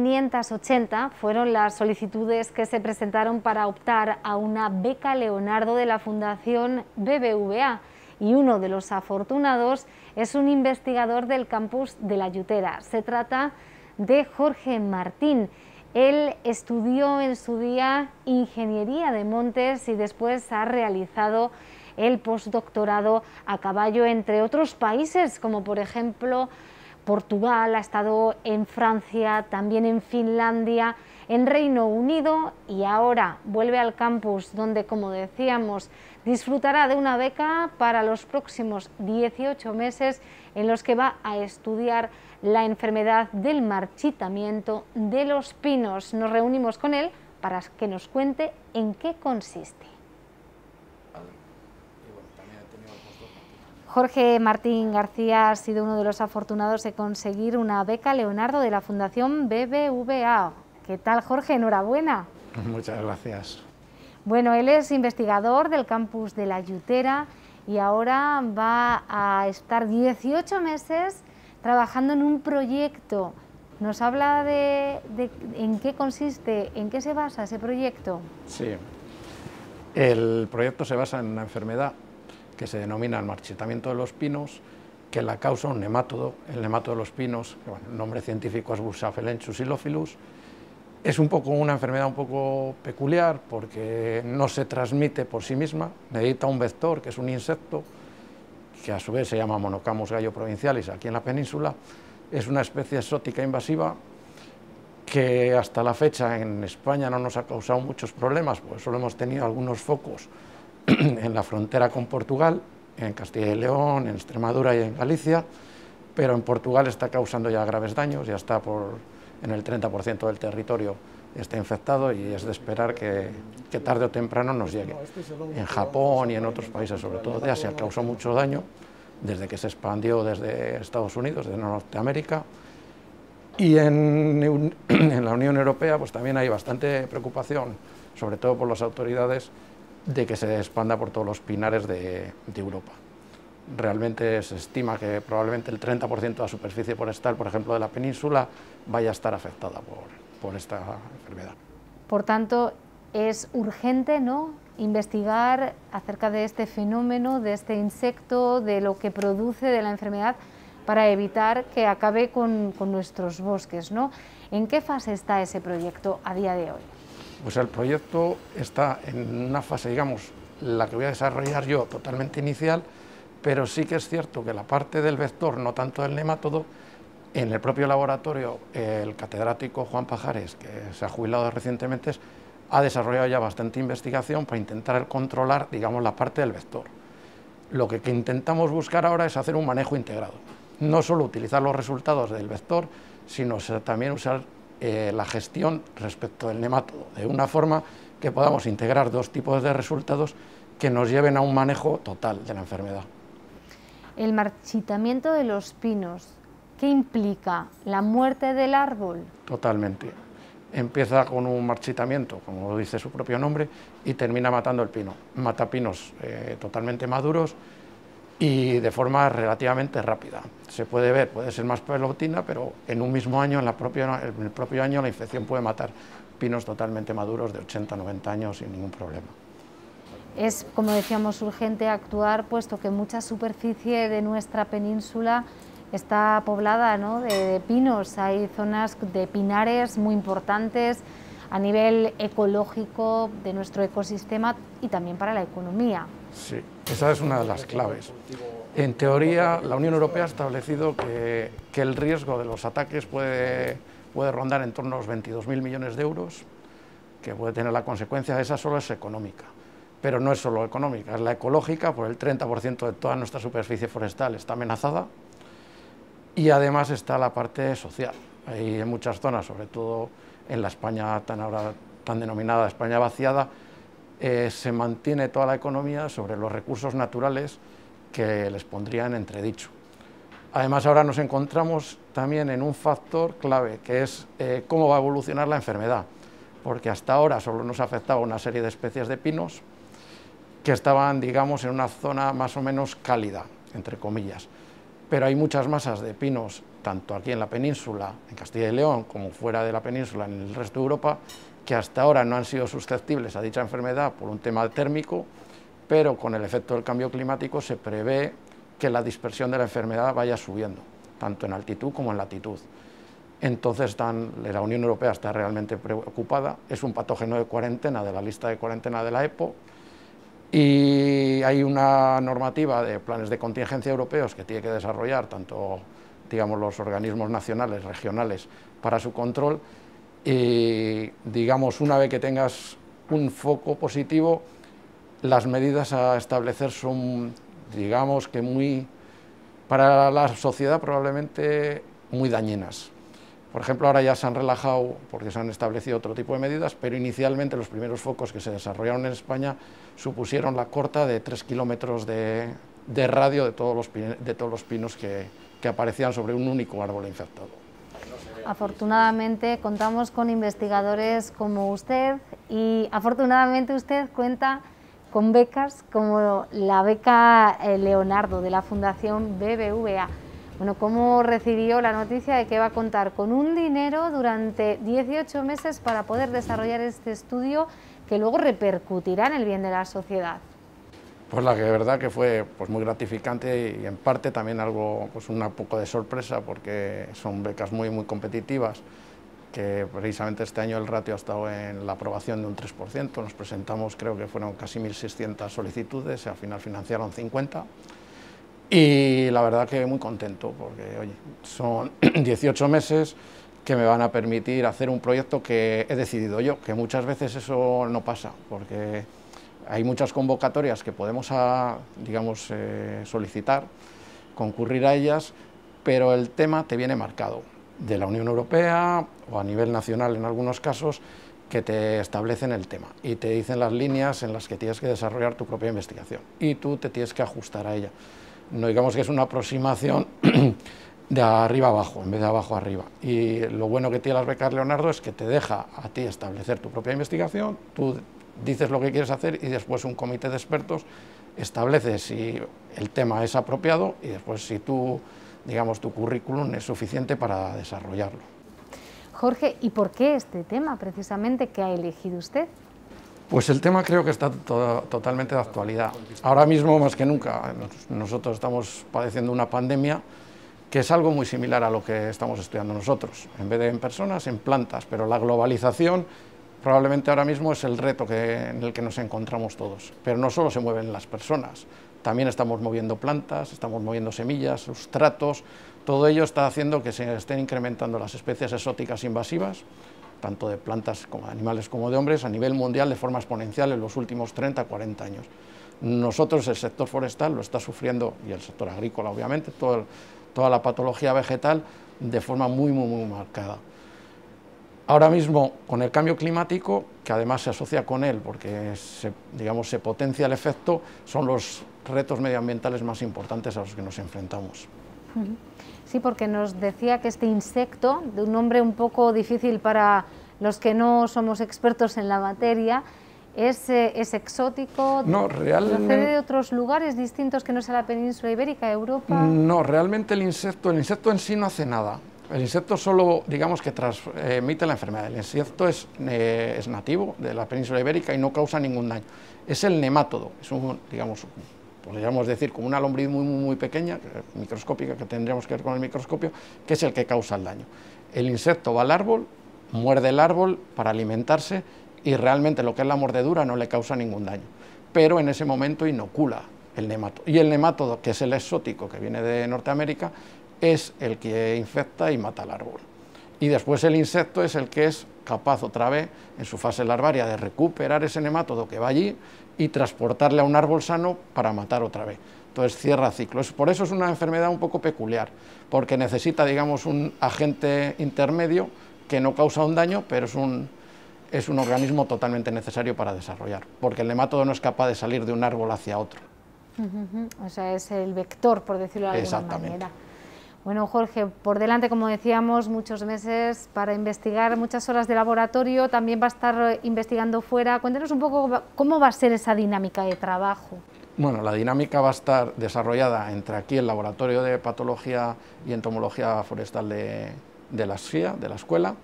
1.580 fueron las solicitudes que se presentaron para optar a una beca Leonardo de la Fundación BBVA y uno de los afortunados es un investigador del campus de La Yutera. Se trata de Jorge Martín. Él estudió en su día Ingeniería de Montes y después ha realizado el postdoctorado a caballo entre otros países, como por ejemplo Portugal, ha estado en Francia, también en Finlandia, en Reino Unido y ahora vuelve al campus donde, como decíamos, disfrutará de una beca para los próximos 18 meses en los que va a estudiar la enfermedad del marchitamiento de los pinos. Nos reunimos con él para que nos cuente en qué consiste. Jorge Martín García ha sido uno de los afortunados de conseguir una beca Leonardo de la Fundación BBVA. ¿Qué tal, Jorge? Enhorabuena. Muchas gracias. Bueno, él es investigador del campus de La Yutera y ahora va a estar 18 meses trabajando en un proyecto. ¿Nos habla de, de en qué consiste, en qué se basa ese proyecto? Sí, el proyecto se basa en una enfermedad que se denomina el marchitamiento de los pinos, que la causa un nemátodo, el nemátodo de los pinos, el nombre científico es Bursaphelenchus ilophilus. Es un poco una enfermedad un poco peculiar porque no se transmite por sí misma, necesita un vector, que es un insecto, que a su vez se llama Monocamus gallo provincialis aquí en la península. Es una especie exótica invasiva que hasta la fecha en España no nos ha causado muchos problemas, pues solo hemos tenido algunos focos en la frontera con Portugal, en Castilla y León, en Extremadura y en Galicia, pero en Portugal está causando ya graves daños, ya está por, en el 30% del territorio está infectado y es de esperar que, que, tarde o temprano nos llegue. En Japón y en otros países, sobre todo de Asia, causó mucho daño desde que se expandió desde Estados Unidos, desde Norteamérica. Y en, en la Unión Europea pues también hay bastante preocupación, sobre todo por las autoridades, de que se expanda por todos los pinares de, Europa. Realmente se estima que probablemente el 30% de la superficie forestal, por ejemplo, de la península, vaya a estar afectada por, esta enfermedad. Por tanto, es urgente ¿no? investigar acerca de este fenómeno, de este insecto, de lo que produce de la enfermedad, para evitar que acabe con, con nuestros bosques. ¿no? ¿En qué fase está ese proyecto a día de hoy? Pues el proyecto está en una fase, digamos, la que voy a desarrollar yo, totalmente inicial, pero sí que es cierto que la parte del vector, no tanto del nemátodo, en el propio laboratorio, el catedrático Juan Pajares, que se ha jubilado recientemente, ha desarrollado ya bastante investigación para intentar controlar, digamos, la parte del vector. Lo que, que intentamos buscar ahora es hacer un manejo integrado. No solo utilizar los resultados del vector, sino también usar eh, la gestión respecto del nemátodo, de una forma que podamos integrar dos tipos de resultados que nos lleven a un manejo total de la enfermedad. El marchitamiento de los pinos, ¿qué implica? ¿La muerte del árbol? Totalmente. Empieza con un marchitamiento, como dice su propio nombre, y termina matando el pino. Mata pinos eh, totalmente maduros y de forma relativamente rápida. Se puede ver, puede ser más pelotina, pero en un mismo año, en, la propia, el propio año, la infección puede matar pinos totalmente maduros de 80 90 años sin ningún problema. Es, como decíamos, urgente actuar, puesto que mucha superficie de nuestra península está poblada ¿no? de pinos. Hay zonas de pinares muy importantes a nivel ecológico de nuestro ecosistema y también para la economía. Sí, esa es una de las claves. En teoría, la Unión Europea ha establecido que, el riesgo de los ataques puede, puede rondar en torno a los 22.000 millones de euros, que puede tener la consecuencia, de esa solo es económica. Pero no es solo económica, es la ecológica, por el 30% de toda nuestra superficie forestal está amenazada, y además está la parte social. Hay en muchas zonas, sobre todo en la España tan ahora tan denominada España vaciada, eh, se mantiene toda la economía sobre los recursos naturales que les pondrían entredicho. Además, ahora nos encontramos también en un factor clave, que es eh, cómo va a evolucionar la enfermedad, porque hasta ahora solo nos afectaba una serie de especies de pinos que estaban, digamos, en una zona más o menos cálida, entre comillas, pero hay muchas masas de pinos tanto aquí en la península, en Castilla y León, como fuera de la península, en el resto de Europa, que hasta ahora no han sido susceptibles a dicha enfermedad por un tema térmico, pero con el efecto del cambio climático se prevé que la dispersión de la enfermedad vaya subiendo, tanto en altitud como en latitud. Entonces la Unión Europea está realmente preocupada, es un patógeno de cuarentena de la lista de cuarentena de la EPO y hay una normativa de planes de contingencia europeos que tiene que desarrollar tanto digamos, los organismos nacionales, regionales, para su control y digamos, una vez que tengas un foco positivo, las medidas a establecer son, digamos que muy, para la sociedad probablemente muy dañinas. Por ejemplo, ahora ya se han relajado porque se han establecido otro tipo de medidas, pero inicialmente los primeros focos que se desarrollaron en España supusieron la corta de tres kilómetros de, radio de todos los, de todos los pinos que, que aparecían sobre un único árbol infectado. Afortunadamente contamos con investigadores como usted y afortunadamente usted cuenta con becas como la beca eh, Leonardo de la Fundación BBVA. Bueno, ¿cómo recibió la noticia de que va a contar con un dinero durante 18 meses para poder desarrollar este estudio que luego repercutirá en el bien de la sociedad? Pues la que de verdad que fue pues muy gratificante y en parte también algo, pues un poco de sorpresa porque son becas muy muy competitivas que precisamente este año el ratio ha estado en la aprobación de un 3%, nos presentamos creo que fueron casi 1.600 solicitudes y al final financiaron 50 y la verdad que muy contento, porque oye, son 18 meses que me van a permitir hacer un proyecto que he decidido yo, que muchas veces eso no pasa, porque hay muchas convocatorias que podemos, ah, digamos, eh, solicitar, concurrir a ellas, pero el tema te viene marcado de la Unión Europea o a nivel nacional en algunos casos, que te establecen el tema y te dicen las líneas en las que tienes que desarrollar tu propia investigación y tú te tienes que ajustar a ella no digamos que es una aproximación de arriba abajo en vez de abajo arriba. Y lo bueno que tiene las becas Leonardo es que te deja a ti establecer tu propia investigación, tú dices lo que quieres hacer y después un comité de expertos establece si el tema es apropiado y después si tú, digamos, tu currículum es suficiente para desarrollarlo. Jorge, ¿y por qué este tema precisamente que ha elegido usted? Pues el tema creo que está totalmente de actualidad. Ahora mismo, más que nunca, nosotros estamos padeciendo una pandemia que es algo muy similar a lo que estamos estudiando nosotros, en vez de en personas, en plantas, pero la globalización probablemente ahora mismo es el reto en el que nos encontramos todos. Pero no solo se mueven las personas, también estamos moviendo plantas, estamos moviendo semillas, sustratos, todo ello está haciendo que se estén incrementando las especies exóticas invasivas, tanto de plantas como animales como de hombres, a nivel mundial de forma exponencial en los últimos 30, 40 años. Nosotros, el sector forestal, lo está sufriendo, y el sector agrícola, obviamente, toda la patología vegetal de forma muy, muy, muy marcada. Ahora mismo, con el cambio climático, que además se asocia con él, porque se, digamos, se potencia el efecto, son los retos medioambientales más importantes a los que nos enfrentamos. Sí, porque nos decía que este insecto, de un nombre un poco difícil para los que no somos expertos en la materia, es, eh, exótico, no, realmente, procede de otros lugares distintos que no sea la península ibérica, Europa. No, realmente el insecto, el insecto en sí no hace nada. El insecto solo, digamos que transmite la enfermedad. El insecto es, eh, es nativo de la península ibérica y no causa ningún daño. Es el nemátodo, es un, digamos, podríamos decir, como una lombriz muy, muy, pequeña, microscópica, que tendríamos que ver con el microscopio, que es el que causa el daño. El insecto va al árbol, muerde el árbol para alimentarse y realmente lo que es la mordedura no le causa ningún daño, pero en ese momento inocula el nemátodo. Y el nemátodo, que es el exótico que viene de Norteamérica, es el que infecta y mata al árbol. Y después el insecto es el que es capaz otra vez, en su fase larvaria, de recuperar ese nemátodo que va allí y transportarle a un árbol sano para matar otra vez. Entonces cierra ciclos. Por eso es una enfermedad un poco peculiar, porque necesita, digamos, un agente intermedio que no causa un daño, pero es un, es un organismo totalmente necesario para desarrollar, porque el nemátodo no es capaz de salir de un árbol hacia otro. O sea, es el vector, por decirlo de alguna manera. Bueno, Jorge, por delante, como decíamos, muchos meses para investigar, muchas horas de laboratorio, también va a estar investigando fuera. Cuéntenos un poco cómo va a ser esa dinámica de trabajo. Bueno, la dinámica va a estar desarrollada entre aquí el Laboratorio de Patología y Entomología Forestal de, la SIA, de la escuela,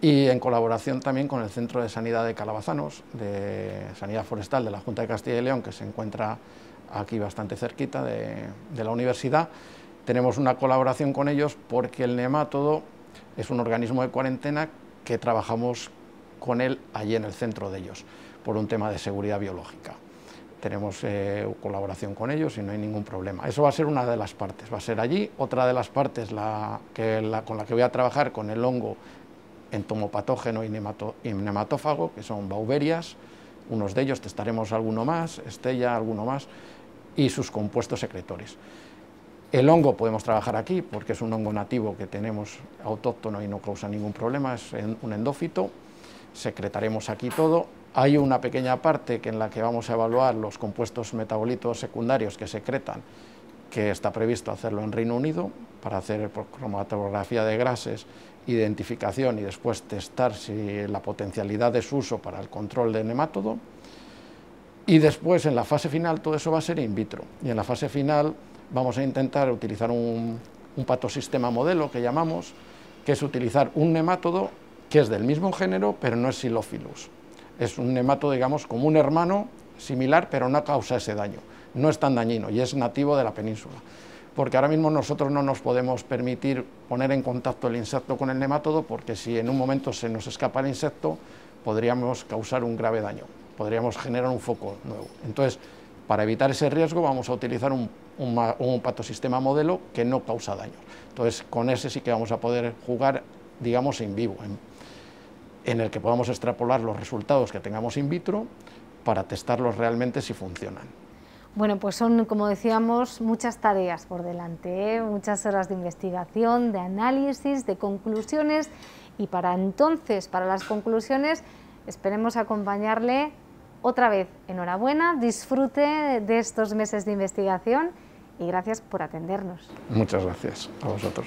y en colaboración también con el Centro de Sanidad de Calabazanos, de Sanidad Forestal de la Junta de Castilla y León, que se encuentra aquí bastante cerquita de la universidad. Tenemos una colaboración con ellos porque el nemátodo es un organismo de cuarentena que trabajamos con él allí en el centro de ellos, por un tema de seguridad biológica tenemos eh, colaboración con ellos y no hay ningún problema. Eso va a ser una de las partes, va a ser allí. Otra de las partes con la que voy a trabajar con el hongo entomopatógeno y, y nematófago, que son bauberias, unos de ellos testaremos alguno más, estella, alguno más, y sus compuestos secretores. El hongo podemos trabajar aquí porque es un hongo nativo que tenemos autóctono y no causa ningún problema, es un endófito, secretaremos aquí todo hay una pequeña parte que en la que vamos a evaluar los compuestos metabolitos secundarios que secretan, que está previsto hacerlo en Reino Unido para hacer cromatografía de gases, identificación y después testar si la potencialidad de su uso para el control de nemátodo. Y después, en la fase final, todo eso va a ser in vitro. Y en la fase final vamos a intentar utilizar un, un patosistema modelo que llamamos, que es utilizar un nemátodo que es del mismo género, pero no es Xylophilus es un nemato, digamos, como un hermano similar, pero no causa ese daño, no es tan dañino y es nativo de la península. Porque ahora mismo nosotros no nos podemos permitir poner en contacto el insecto con el nemátodo, porque si en un momento se nos escapa el insecto, podríamos causar un grave daño, podríamos generar un foco nuevo. Entonces, para evitar ese riesgo vamos a utilizar un, un patosistema modelo que no causa daño. Entonces, con ese sí que vamos a poder jugar, digamos, en vivo, en el que podamos extrapolar los resultados que tengamos in vitro para testarlos realmente si funcionan. Bueno, pues son, como decíamos, muchas tareas por delante, ¿eh? muchas horas de investigación, de análisis, de conclusiones y para entonces, para las conclusiones, esperemos acompañarle otra vez. Enhorabuena, disfrute de estos meses de investigación y gracias por atendernos. Muchas gracias a vosotros.